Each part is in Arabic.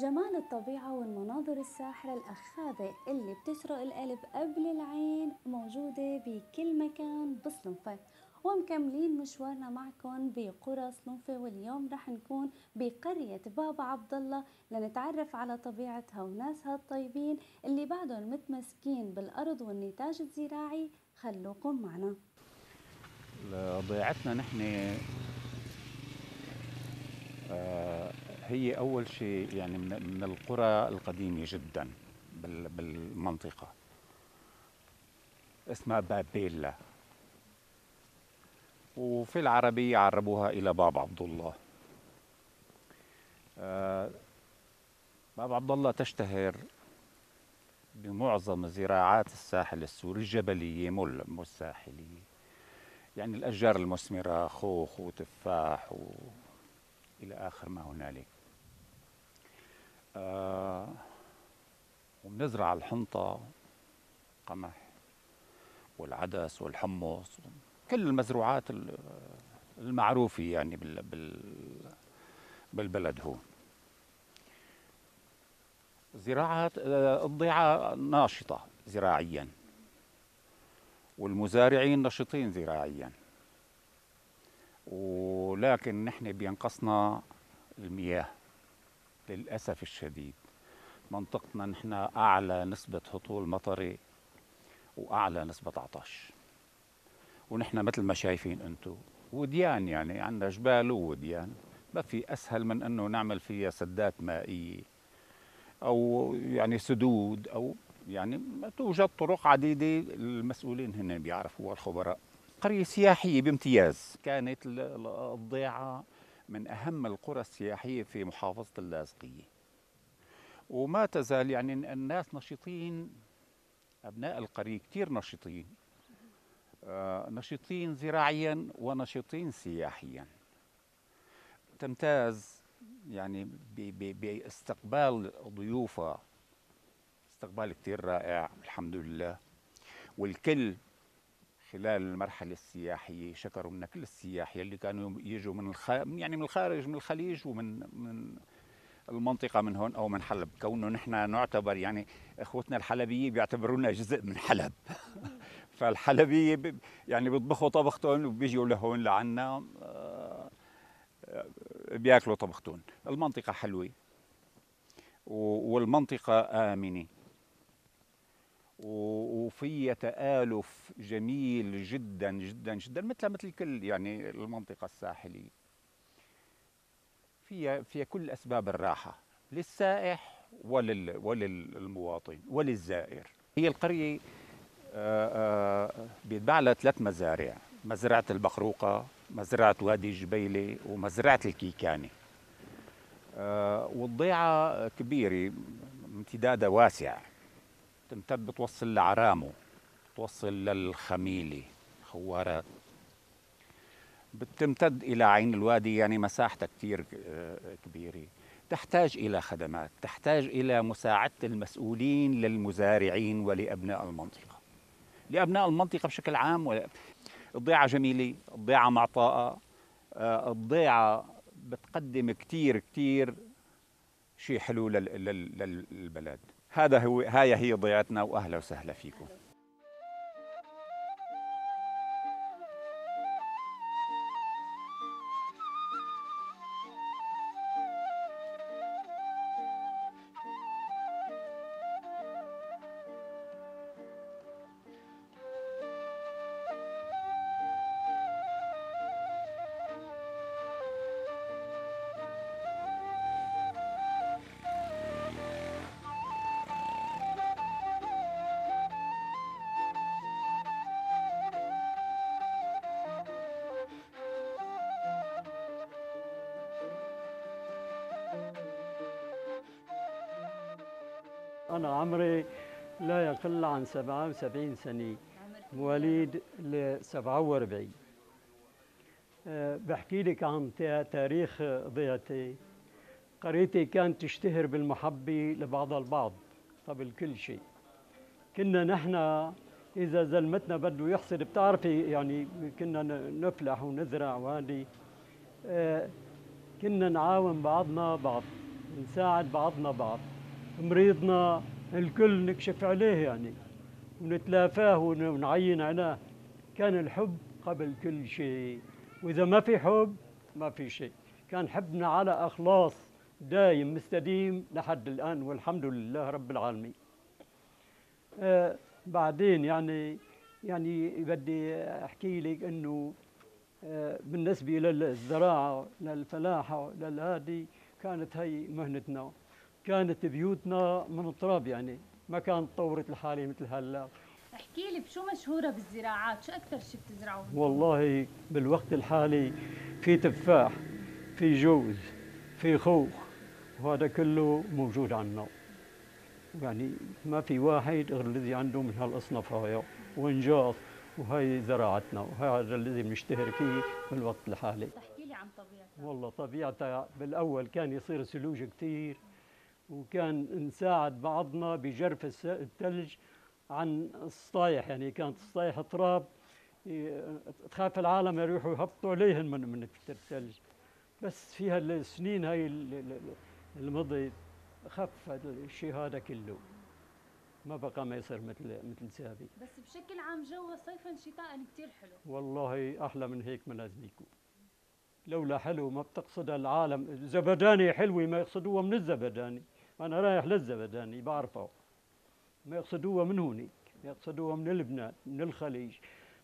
جمال الطبيعة والمناظر الساحرة الأخاذة اللي بتسرق القلب قبل العين موجودة بكل مكان بصنفة ومكملين مشوارنا معكم بقرى صنوفة واليوم رح نكون بقرية بابا عبد الله لنتعرف على طبيعتها وناسها الطيبين اللي بعدهم متمسكين بالأرض والنتاج الزراعي. خلوكم معنا. ضيعتنا نحن آه، هي أول شيء يعني من القرى القديمة جدا بالمنطقة. اسمها بابيلا. وفي العربية عربوها إلى باب عبد الله. آه، باب عبد الله تشتهر بمعظم زراعات الساحل السوري الجبلية مو الساحلية. يعني الأشجار المثمرة خوخ وتفاح و... إلى آخر ما هنالك. آه وبنزرع الحنطة قمح والعدس والحمص كل المزروعات المعروفة يعني بال بال بالبلد هون. زراعة آه، الضيعة ناشطة زراعيا والمزارعين نشطين زراعيا. ولكن نحن بينقصنا المياه. للأسف الشديد. منطقتنا نحن أعلى نسبة هطول مطري وأعلى نسبة عطش. ونحن مثل ما شايفين أنتم وديان يعني عندنا جبال ووديان. ما في أسهل من أنه نعمل فيها سدات مائية أو يعني سدود أو يعني توجد طرق عديدة المسؤولين هن بيعرفوا والخبراء قرية سياحية بامتياز. كانت الضيعة من أهم القرى السياحية في محافظة اللاذقية. وما تزال يعني الناس نشيطين أبناء القرية كثير نشيطين. آه نشيطين زراعيا ونشيطين سياحيا. تمتاز يعني باستقبال ضيوفها. استقبال كثير رائع الحمد لله. والكل خلال المرحلة السياحية شكروا لنا كل السياح يلي كانوا يجوا من الخ... يعني من الخارج من الخليج ومن من المنطقة من هون أو من حلب. كونه نحن نعتبر يعني إخوتنا الحلبية بيعتبرونا جزء من حلب. فالحلبية ب... يعني بيطبخوا طبختهم وبيجوا لهون لعنا آه، بياكلوا طبختهم المنطقة حلوة والمنطقة آمنة. وفي تآلف جميل جدا جدا جدا مثل مثل كل يعني المنطقة الساحلية. فيها فيها كل أسباب الراحة للسائح ولل وللمواطن وللزائر. هي القرية آه، آه، بيتباع لها ثلاث مزارع. مزرعة البقروقة مزرعة وادي الجبيلة ومزرعة الكيكاني. آه، والضيعة كبيرة امتدادها واسع. تمتد بتوصل لعرامو بتوصل للخميلة خوارات. بتمتد إلى عين الوادي يعني مساحتها كثير آه، كبيرة. تحتاج إلى خدمات تحتاج إلى مساعدة المسؤولين للمزارعين ولأبناء المنطقة. لأبناء المنطقة بشكل عام الضيعة جميلة الضيعة معطاءة آه، الضيعة بتقدم كثير كثير شيء حلو للبلد. هذا هو هاي هي ضيعتنا وأهلا وسهلا فيكم. أنا عمري لا يقل عن 77 سنة مواليد ل 47 أه بحكي لك عن تاريخ ضيعتي. قريتي كانت تشتهر بالمحبة لبعض البعض قبل كل شيء. كنا نحن إذا زلمتنا بده يحصل بتعرفي يعني كنا نفلح ونزرع وهذه أه كنا نعاون بعضنا بعض نساعد بعضنا بعض. مريضنا الكل نكشف عليه يعني ونتلافاه ونعين عناه كان الحب قبل كل شيء. وإذا ما في حب ما في شيء. كان حبنا على أخلاص دايم مستديم لحد الآن والحمد لله رب العالمين. آه بعدين يعني يعني بدي أحكي لك أنه آه بالنسبة للزراعة للفلاحة للهادي كانت هي مهنتنا. كانت بيوتنا من تراب يعني ما كانت طورت الحالة مثل هلا. احكي لي بشو مشهورة بالزراعات؟ شو أكثر شيء بتزرعوه والله بالوقت الحالي في تفاح في جوز في خوخ وهذا كله موجود عندنا يعني ما في واحد غير الذي عنده من هالأصناف هاي وإنجاز وهي زراعتنا وهذا الذي بنشتهر فيه بالوقت الحالي. تحكي لي عن طبيعتها. والله طبيعتها بالأول كان يصير ثلوج كثير وكان نساعد بعضنا بجرف الثلج عن السطايح يعني كانت السطايح تراب تخاف العالم يروحوا يهبطوا عليهن من من الثلج. بس في هالسنين هاي ال- ال- اللي مضت خف هذا الشيء هذا كله. ما بقى ما يصير مثل مثل سابق بس بشكل عام جو صيفا شتاء كتير حلو. والله أحلى من هيك ما لازم يكون لولا حلو ما بتقصد العالم زبداني حلوة ما يقصدوها من الزبداني. أنا رايح للزبداني بعرفه. ما يقصدوها من هونيك يقصدوها من لبنان من الخليج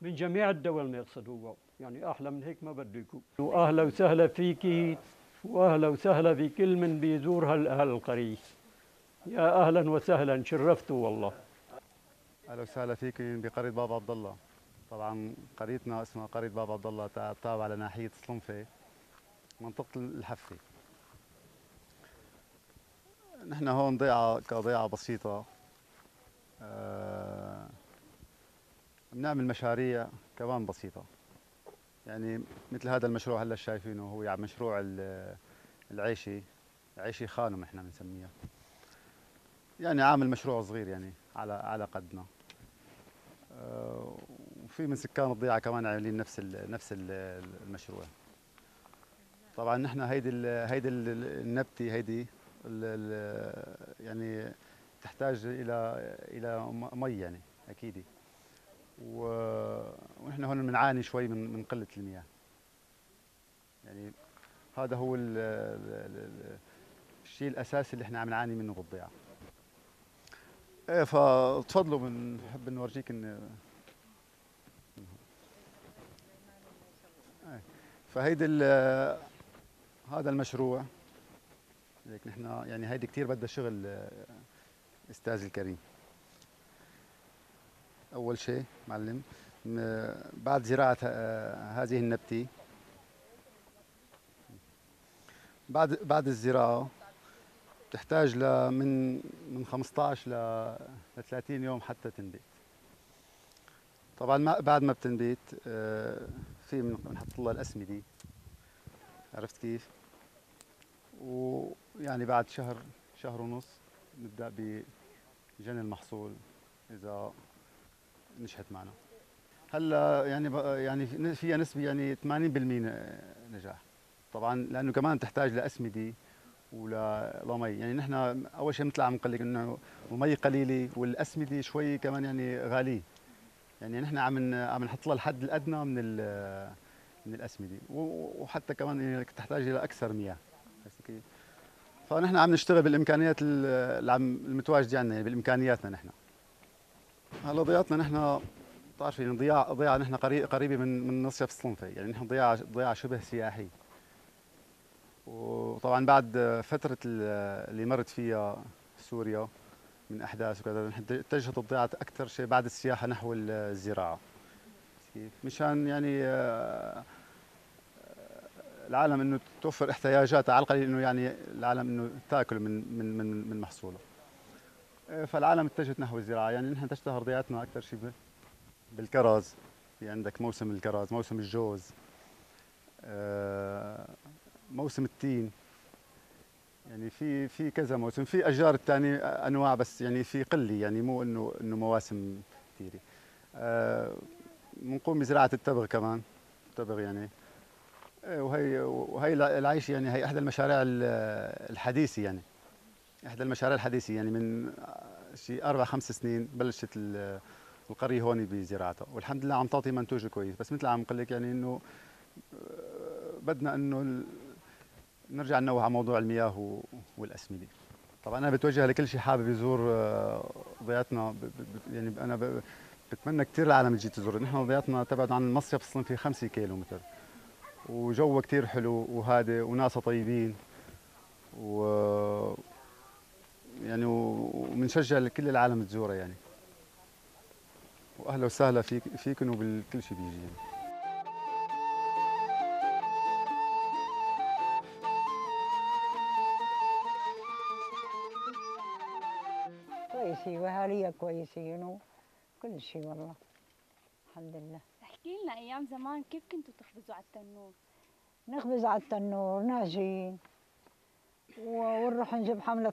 من جميع الدول ما يقصدوها يعني أحلى من هيك ما بده يكون. وأهلا وسهلا فيكي وأهلا وسهلا بكل من بيزور هال- هالقرية. يا أهلا وسهلا شرفتوا والله. أهلا وسهلا فيكم بقريه بابا عبد الله. طبعا قريتنا اسمها قرية بابا عبد الله تا- تابعة لناحية صلنفه منطقة الحفه نحن هون ضيعه كضيعة بسيطة. آه، بنعمل مشاريع كمان بسيطة. يعني مثل هذا المشروع هلا شايفينه هو يعني مشروع ال- العيشي عيشي خانم إحنا بنسميها. يعني عامل مشروع صغير يعني على على قدنا. آه، وفي من سكان الضيعة كمان عاملين نفس ال نفس ال المشروع. طبعا نحن هيدي هيدي ال النبتة هيدي يعني تحتاج إلى إلى مي يعني أكيد. ونحن هون بنعاني شوي من من قلة المياه. يعني هذا هو ال ال ال الشيء الأساسي اللي إحنا عم نعاني منه بالضيعه إيه فتفضلوا بنحب نورجيك ان إيه، فهيدي هذا المشروع هيك نحن يعني هيدي كثير بدها شغل أستاذ الكريم. أول شيء معلم بعد زراعة آه، هذه النبتة بعد بعد الزراعة تحتاج ل من من 15 ل ل 30 يوم حتى تنبت. طبعا ما بعد ما بتنبت آه، في بن- بنحط لها الأسمدة. عرفت كيف؟ ويعني بعد شهر شهر ونص نبدأ بجني المحصول إذا نجحت معنا. هلأ يعني يعني في- فيها نسبة يعني 80% نجاح. طبعا لأنه كمان تحتاج لأسمدة ولا لمي يعني نحن أول شيء مثل عم نقول لك إنه المي قليلة والأسمدة شوي كمان يعني غالية. يعني نحن عم عم نحط لها الحد الأدنى من من الأسمدة. وحتى كمان يعني تحتاج إلى أكثر مياه. كيف؟ فنحن عم نشتغل بالإمكانيات ال- اللي عم المتواجدة عندنا يعني بإمكانياتنا نحن هلا ضيعتنا نحن بتعرفي يعني ضياع ضيعه نحن قري- قريبة من من مصيف صلنفه يعني نحن ضيعه ضيعه شبه سياحي وطبعا بعد فترة ال- اللي مرت فيها سوريا من أحداث وكذا نحن اتجهت الضيعة أكثر شيء بعد السياحة نحو الزراعة كيف؟ مشان يعني آه، العالم إنه توفر احتياجاتها على القليل إنه يعني العالم إنه تاكل من من من من محصوله. آه، فالعالم اتجهت نحو الزراعة يعني نحن تشتهر ضيعتنا أكثر شيء بال- بالكرز. في عندك موسم الكرز، موسم الجوز آه، موسم التين. يعني في في كذا موسم. في أشجار الثانية أنواع بس يعني في قله يعني مو انه إنه مواسم كثيرة. آه، بنقوم بزراعة التبغ كمان. التبغ يعني وهي وهي العيش يعني هي إحدى المشاريع ال- الحديثه يعني. إحدى المشاريع الحديثه يعني من شيء أربع خمس سنين بلشت ال- القرية هون بزراعتها. والحمد لله عم تعطي منتوج كويس. بس مثل عم قل لك يعني إنه آه، بدنا إنه نرجع ننوه على موضوع المياه والأسمدة. طبعا أنا بتوجه لكل شيء حابب يزور آه، ب- ب- يعني أنا بتمنى كثير العالم تجي تزور نحن ضياتنا تبعد عن المصيف أصلا في 5 كيلو متر وجوه كثير حلو وهادئ وناسه طيبين و يعني وبنشجع لكل العالم تزورها يعني. وأهلا وسهلا فيك فيكم وبكل شيء بيجي يعني. كويسين واهاليها كويسين وكل شيء والله. الحمد لله. احكي لنا أيام زمان كيف كنتوا تخبزوا على التنور؟ نخبز على التنور نعجين و- ونروح نجيب حملة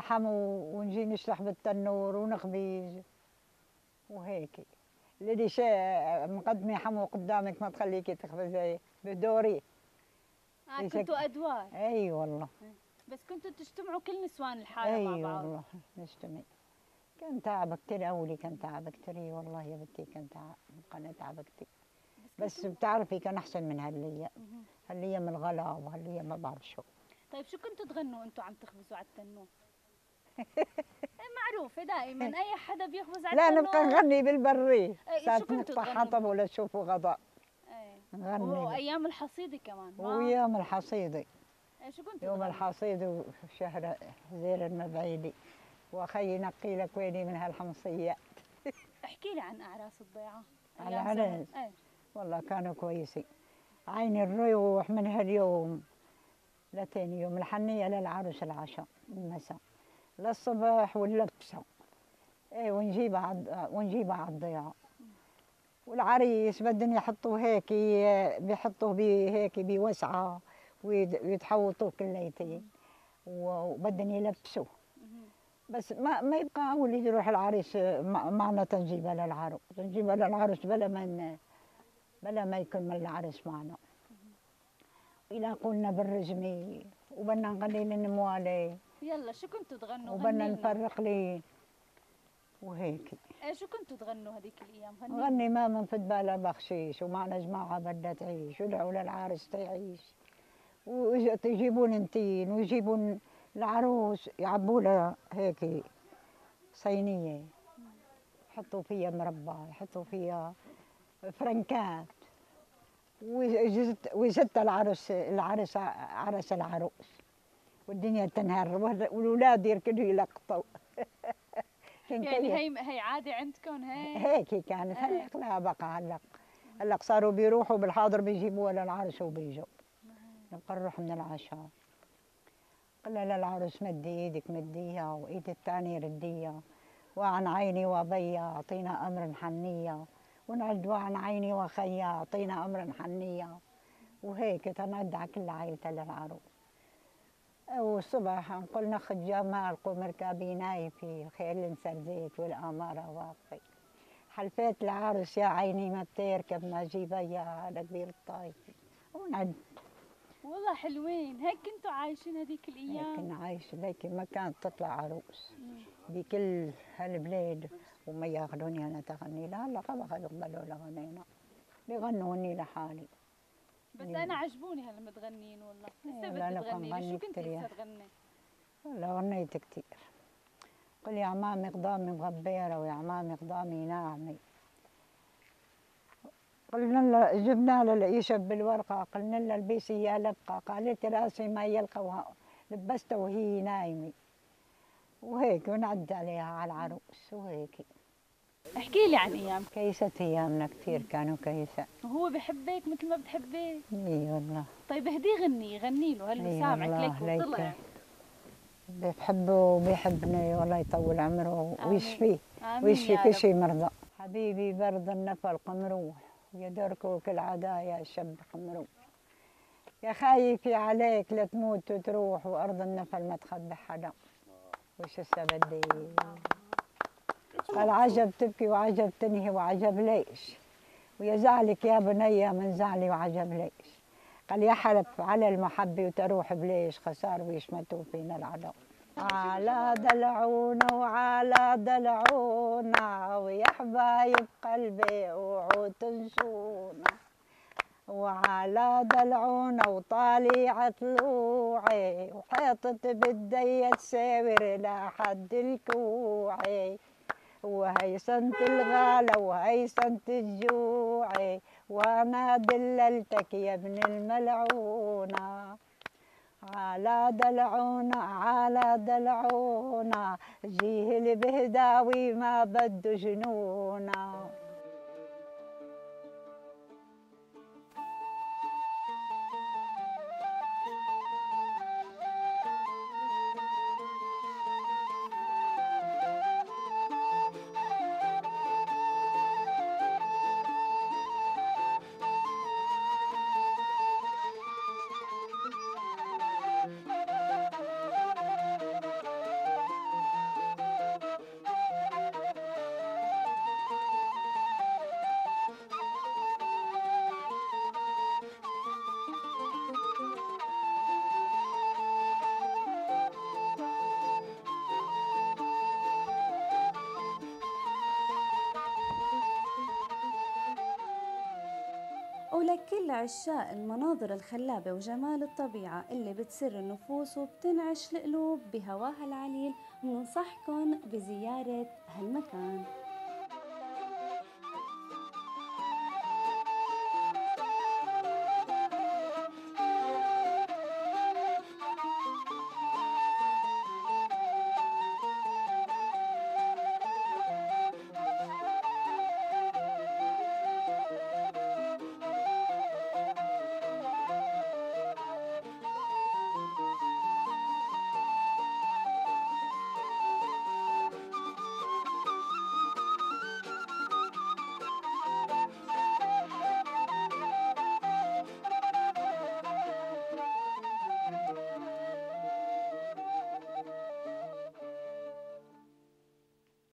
حمو ونجي نشلح بالتنور ونخبز وهيك الذي شيء مقدمة حمو قدامك ما تخليكي تخبزي بدوري. آه إيه كنتوا أدوار. أي والله. بس كنتوا تجتمعوا كل نسوان الحارة أي مع بعض. والله نجتمع. كان تعب كثير أولي كان تعب كثير إي والله يا بنتي كان تعب كان تعب كثير بس بتعرفي كان أحسن من هاللي مهم. هاللي من الغلا وهاللي ما بعرف شو. طيب شو كنتوا تغنوا أنتوا عم تخبزوا على التنور؟ إيه معروفة دائما. أي حدا بيخبز على لا التنور؟ نبقى نغني بالبري إيه، ساعة كنتوا نقطع؟ حطب ولا تشوفوا غضاء إيه. نغني. وأيام الحصيده كمان. ما ويوم الحصيدة إيه، شو كنتوا يوم؟ الحصيدة وشهر زير المبعيدي. واخي ينقي لك ويلي من هالحمصية احكي لي عن أعراس الضيعة على أيام زمان. عرس. إيه والله كانوا كويسين عيني الريوح من هاليوم لتاني يوم الحنية للعروس العشاء المساء للصبح واللبسة إيه ونجيبها عد... ونجيبها على الضيعة والعريس بدهم يحطوا هيك بيحطوا بي هيك بوسعة ويد- ويتحوطوا كليتين وبدهم يلبسوا مهم. بس ما ما يبقى أول يروح العريس مع- معنا تنجيبها للعروس تنجيبها للعروس بلا ما بلا ما يكون من العرس معنا. إلى قلنا بالرجمي وبدنا نغني للنموالي يلا شو كنتوا تغنوا؟ لنا. نفرق لي وهيك. إيه شو كنتوا تغنوا هذيك الأيام؟ غني غني ما منفد بالها بخشيش ومعنا جماعة بدها تعيش ودعوا للعرس تعيش. ويجيبون انتين ويجيبون العروس يعبوا لها هيك صينية يحطوا فيها مربى يحطوا فيها فرنكات. ويزت ويزت العرس العرس عرس العروس. والدنيا تنهار والولاد يركضوا يلقطوا. يعني هي هي عادي عندكم هي؟ هيك كانت هلق لا بقى هلق. هلق صاروا بيروحوا بالحاضر بيجيبوها للعرس وبيجوا. نبقى نروح من العشاء. قلنا للعروس مدي إيدك مديها وإيد الثانية رديها وعن عيني وابيا أعطينا أمر حنية ونعد وعن عيني وخيا أعطينا أمر حنية وهيك تنعد على كل عائلة للعروس. والصبح نقول ناخذ جمال قوم اركبي نايفي خيل زيت والأمارة واقفي حلفت العرس يا عيني ما بتركب ما جيبها يا على كبير الطايفي ونعد والله حلوين. هيك كنتوا عايشين هذيك الأيام؟ لكن عايش لكن ما كانت تطلع عروس. بكل هالبلاد وما ياخذوني أنا تغني. لا هلا ما يقبلوا لغنينا بيغنوني لحالي. بس مم. أنا عجبوني هلا متغنين والله. إيه، لسه لا، بدي أنا تغني لي بغني شو كنت لسه. تغني؟ والله غنيت كتير. قل يا عمامي قضامي مغبيرة ويا عمامي قضامي ناعمي. قلنا له جبنا له العيشة بالورقة قلنا له البسي يا لبقة قالت راسي ما يلقى لبسته وهي نايمة. وهيك ونعدي عليها على العروس وهيك. احكي لي عن أيام كيست أيامنا كثير كانوا كيسة. وهو بحبك مثل ما بتحبيه. إي والله. طيب اهديه غني غني له هلا إي سامعك ليك ليك. وطلع؟ بحبه وبيحبني والله يطول عمره. ويشفيه ويشفي كل. شيء مرضى. حبيبي برد النفل قمروح ويدركوك العدايا شب قمروح يا خايفي عليك لا تموت وتروح وأرض النفل ما تخبي حدا. وش هسه بدي؟ قال عجب تبكي وعجب تنهي وعجب ليش؟ ويا زعلك يا بنية من زعلي وعجب ليش؟ قال يا حلف على المحبة وتروح بليش خسار ويشمتوا فينا العدو على دلعونا وعلى دلعونا ويا حبايب قلبي وعود تنسونا وعلى دلعونا وطالع طلوعي وحيطت بدي تساور لحد الكوعي وهي سنة الغالة وهي سنة الجوعي وأنا دللتك يا ابن الملعونة على دلعونا على دلعونا جيه البهداوي ما بده جنونا. ولكل عشاق المناظر الخلابة وجمال الطبيعة اللي بتسر النفوس وبتنعش القلوب بهواها العليل. بننصحكن بزيارة هالمكان.